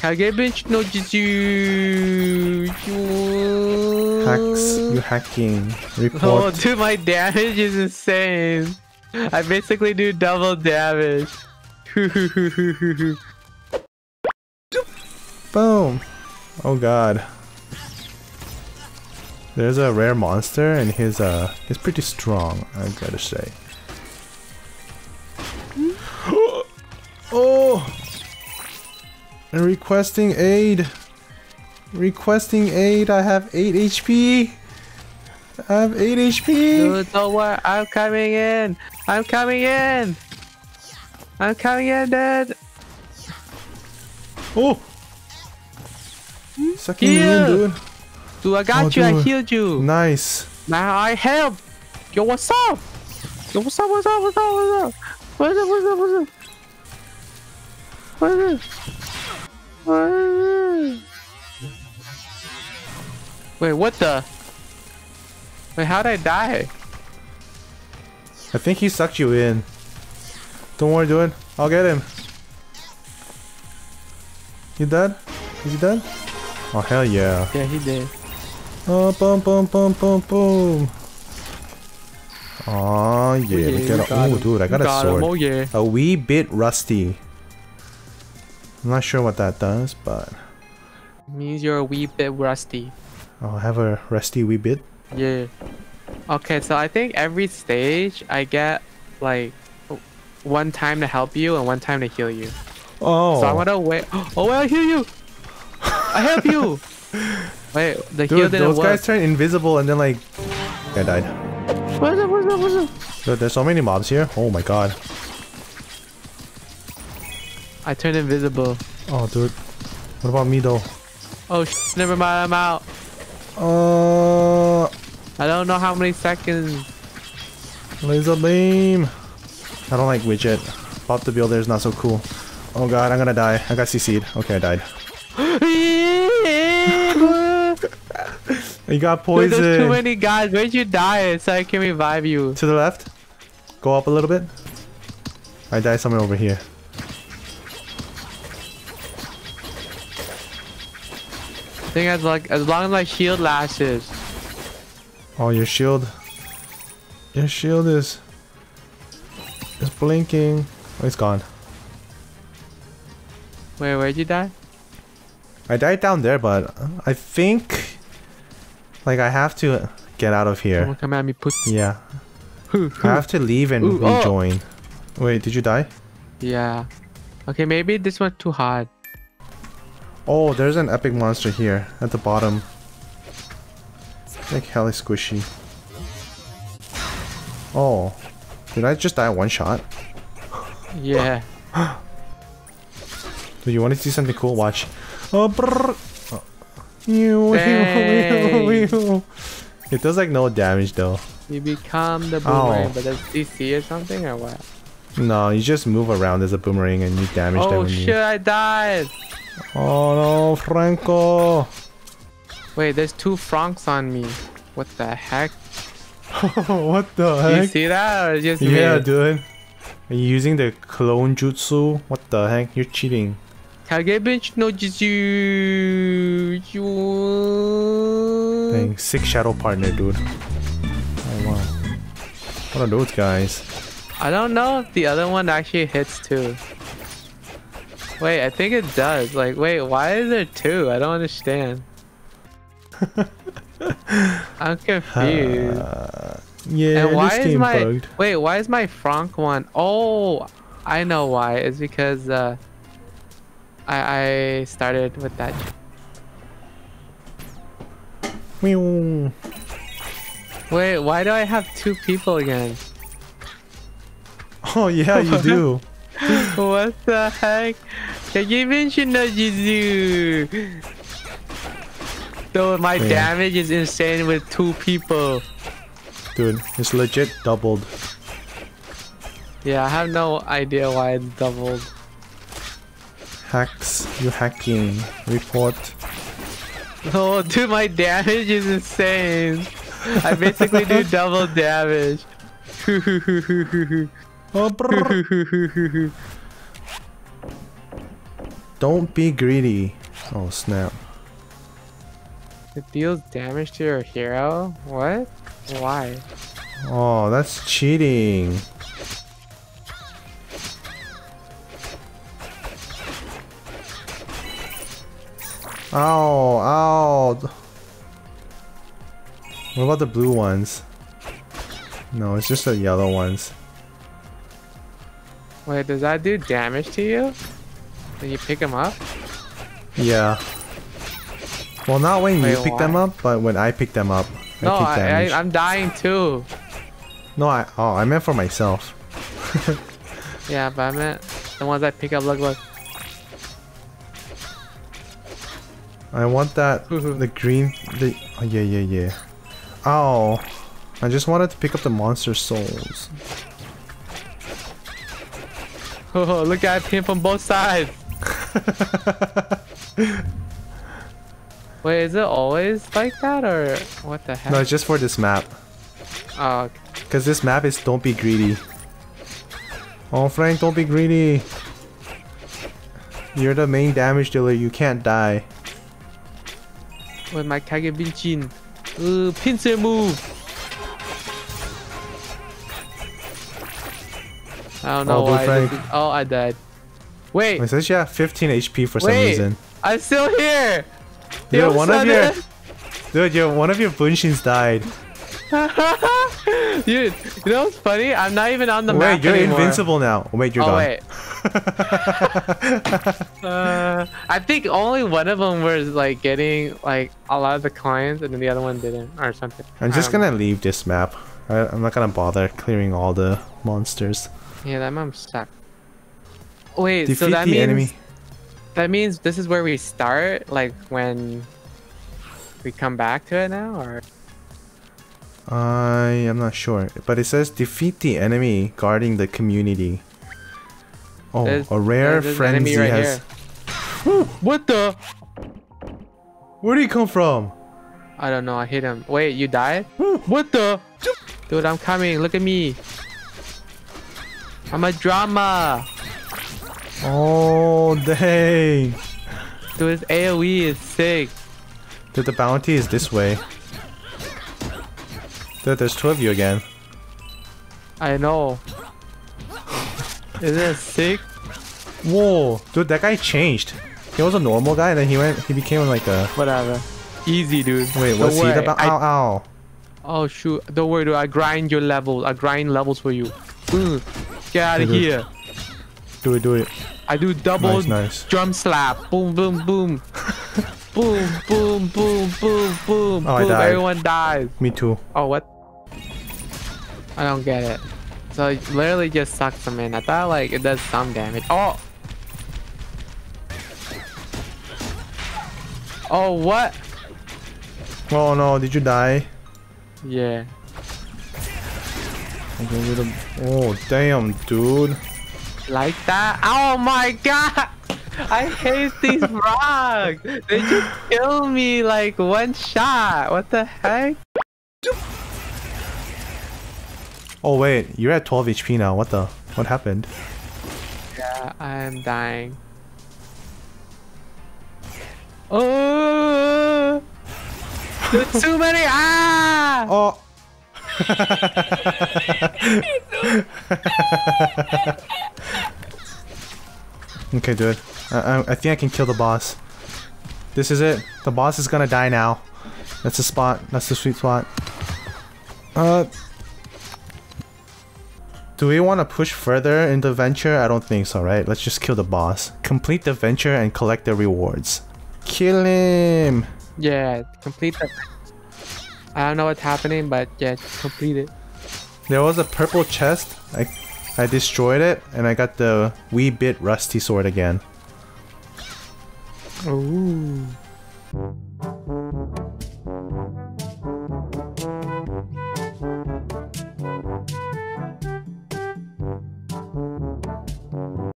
가게bench no jizu. Hacks, you hacking. Oh, Report. dude, my damage is insane. I basically do double damage. Boom. Oh god. There's a rare monster and he's uh he's pretty strong, I gotta say. And requesting aid. Requesting aid, I have 8 HP. I have 8 HP. Dude, don't worry. I'm coming in. I'm coming in. I'm coming in, dude. Oh! Hmm? Sucking me in, dude. Dude, I got Oh, you. I healed you. Nice. Now I help. Yo, what's up? Yo, what's up? What's up? What's up? What's up? What's up? What's up? What's up? What's up? What is it? Wait, what the? Wait, how'd I die? I think he sucked you in. Don't worry, dude. I'll get him. You dead? Is he dead? Oh hell yeah. Yeah, he did. Oh boom boom boom boom boom. Oh yeah, yeah, got a oh dude, I got a Got him, sword. Oh yeah. A wee bit rusty. I'm not sure what that does, but Means you're a wee bit rusty. I'll have a rusty wee bit. Yeah. Okay, so I think every stage I get like one time to help you and one time to heal you. Oh, So I'm gonna wait. Oh, wait, I heal you. I help you. Wait, the heal didn't those work. guys turn invisible and then like I died. What's up? What's up? What's up? Dude, there's so many mobs here. Oh my god. I turned invisible. Oh dude, what about me though? Oh, sh- never mind. I'm out. Uh, I don't know how many seconds. laser beam. I don't like widget. Bob the Builder is not so cool. Oh god, I'm gonna die. I got CC'd. Okay, I died. You got Dude, there's too many guys. Where'd you die so I can revive you? To the left. Go up a little bit. I died somewhere over here. Think as like as long as my shield lasts. Oh, your shield. Your shield is. is blinking. Oh, it's gone. Wait, where'd you die? I died down there, but I think. Like, I have to get out of here. Someone come at me, pussy. Yeah. I have to leave and Ooh, oh. rejoin. Wait, did you die? Yeah. Okay, maybe this one's too hard. Oh, there's an epic monster here at the bottom. Like hella squishy. Oh. Did I just die one shot? Yeah. Do you want to see something cool? Watch. Oh, brrr. Oh. Ew, ew, ew, ew. It does like no damage though. You become the oh. boomerang, Ow. but does CC or something or what? No, you just move around as a boomerang and you damage oh, them Oh shit, you. I died! Oh no, Franco! Wait, there's two Franks on me. What the heck? what the Do you see that or just Yeah, me? dude. Are you using the clone jutsu? What the heck? You're cheating. Kage Bunshin no Jutsu. Dang, sick shadow partner, dude. Oh wow. What are those guys? I don't know if the other one actually hits too. Wait, I think it does. Like, wait, why is there two? I don't understand. I'm confused. Uh, yeah, and why this is game my bugged. wait? Why is my Franc one? Oh, I know why. It's because uh, I I started with that. Meow. Wait, why do I have two people again? Oh yeah, you do. what the heck? Can you mention the Jutsu? So my damage is insane with two people. Dude, it's legit doubled. Yeah, I have no idea why it's doubled. Hacks, you hacking. Report. Oh, dude, my damage is insane. I basically do double damage. Oh. Don't be greedy. Oh snap. It deals damage to your hero? What? Why? Oh, that's cheating. Ow, ow. What about the blue ones? No, it's just the yellow ones. Wait, does that do damage to you? When you pick them up? Yeah. Well, not when Wait, you pick them up, but when I pick them up, no, I I, I'm dying too. no, I oh, I meant for myself. Yeah, but I meant the ones I pick up look like. I want that the green the oh, yeah yeah yeah. Oh, I just wanted to pick up the monster souls. Oh, look at him from both sides. Wait, is it always like that or what the heck? No, it's just for this map. Oh, okay. Cause this map is don't be greedy. Oh Frank, don't be greedy. You're the main damage dealer. You can't die. with my Kage Bunshin. Uh, pincer move. I don't know Oh, why. Oh, I died. Wait, It says you have 15 HP for some Wait. reason. I'm still here. Dude, Yo, one of your dude, your one of your bunshins died. Dude, you know what's funny? I'm not even on the Wait, map you're anymore. invincible now. Oh, wait, you're oh gone. wait. uh, I think only one of them was like getting like a lot of the clients, and then the other one didn't, or something. I'm just gonna leave this map. I, I'm not gonna bother clearing all the monsters. Yeah, that map sucked. Wait, Defeat so that the means enemy. that means this is where we start, like when we come back to it now, or I am not sure, but it says defeat the enemy guarding the community. Oh, There's- a rare frenzy right has. what the? Where did he come from? I don't know. I hit him. Wait, you died? what the? Dude, I'm coming. Look at me. I'm a drama. Oh, dang. Dude, his AoE is sick. Dude, the bounty is this way. Dude, there's two of you again. I know. Isn't it sick? Whoa, dude, that guy changed. He was a normal guy, and then he went, he became like a. Whatever. Easy, dude. Wait, Don't he worry, ow, ow. Oh shoot! Don't worry, dude. I grind your levels. I grind levels for you. Mm. Get out of here. Do it, do it. I do double Nice, nice. drum slap. Boom, boom, boom. boom, boom, boom, boom, boom. Oh, I boom. died. Everyone dies. Me too. Oh, what? I don't get it. So it literally just sucks them in. I thought like it does some damage. Oh! Oh, what? Oh no, did you die? Yeah. Okay, you're the- Oh, damn, dude. Like that? Oh my god! I hate these frogs! They just kill me like one shot. What the heck? Oh wait, you're at 12 HP now. What the? What happened? Yeah, I'm dying. Oh! There's too many! Ah! Oh. okay, dude. I, I, I think I can kill the boss. This is it. The boss is gonna die now. That's the spot. That's the sweet spot. Uh. Do we want to push further in the venture? I don't think so, right? Let's just kill the boss. Complete the venture and collect the rewards. Kill him! Yeah, complete the. I don't know what's happening, but yeah, complete it. There was a purple chest. I I destroyed it and I got the wee bit rusty sword again. Ooh.